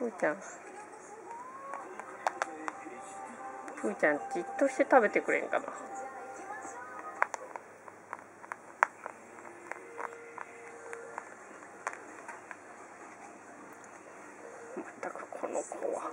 ふーちゃんふーちゃんじっとして食べてくれんかなまったくこの子は。